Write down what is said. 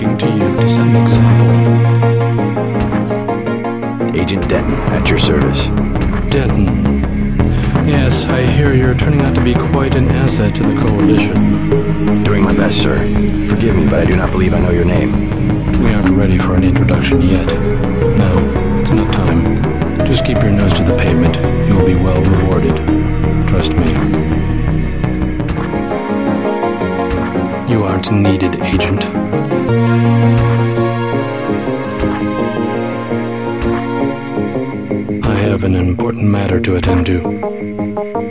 to you to set an example. Agent Denton, at your service. Denton. Yes, I hear you're turning out to be quite an asset to the Coalition. Doing my best, sir. Forgive me, but I do not believe I know your name. We aren't ready for an introduction yet. No, it's not time. Just keep your nose to the pavement. You will be well rewarded. Trust me. You aren't needed, Agent. Have an important matter to attend to.